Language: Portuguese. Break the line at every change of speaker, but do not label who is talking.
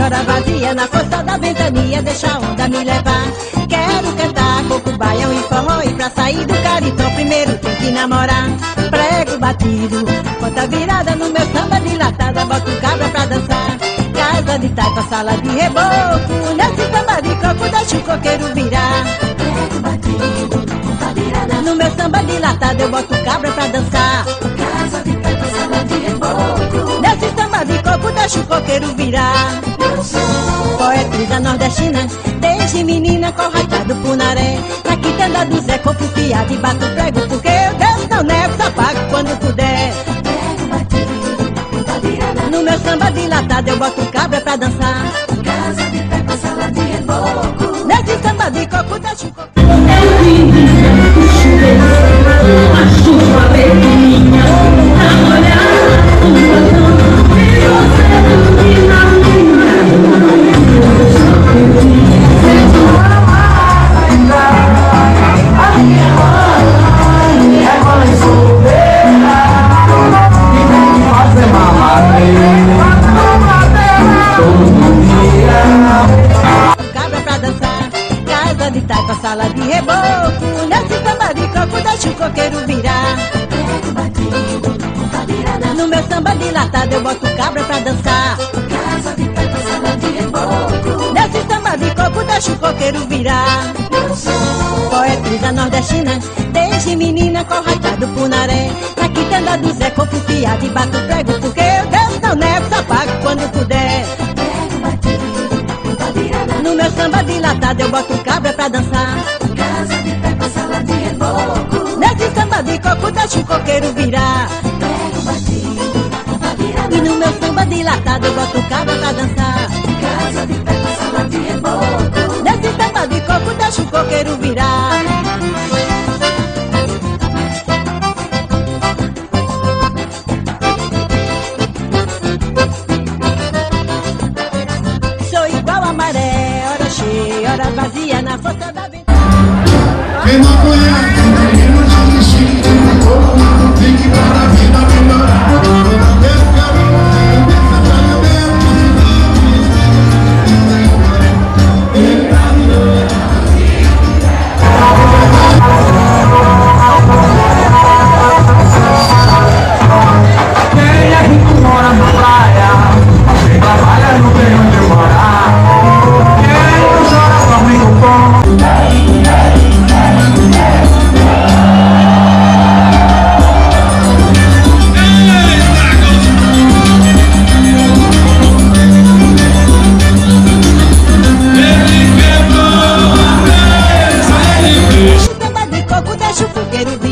vazia na força da ventania, deixa a onda me levar. Quero cantar coco, baião e forró e pra sair do caritó primeiro tem que namorar. Prego batido, conta virada no meu samba dilatada, boto cabra pra dançar. Casa de taipa, sala de reboco, nesse samba de coco deixa o coqueiro virar. Prego batido, conta virada no meu samba dilatado, eu boto cabra pra dançar. Casa de taipa, sala de reboco, deixa o coqueiro virar. Poetrisa nordestina, desde menina corrajado punaré. Na quitanda do Zé, compro fiado e bato prego, porque eu Deus não nego, só pago quando puder. No meu samba dilatado eu boto cabra pra dançar. Casa de pé, sala de reboco. Nesse samba de coco, deixa o coco. Sala de reboco. Nesse samba de coco, deixa o coqueiro virar. No meu samba dilatado eu boto cabra pra dançar. Casa de de. Nesse samba de coco, deixa o coqueiro virar. Poetrisa nordestina, desde menina corrajado punaré. Na quitanda do Zé, compro fiado e bato prego, porque eu Deus não nego, só pago quando puder. No meu samba dilatado eu boto cabra pra dançar. Casa de pé, sala de reboco. Nesse samba de coco deixa o coqueiro virar. E no meu samba dilatado eu boto cabra pra dançar. Casa de pé, Sou igual a maré, hora cheia, hora vazia, na força da vida. baby.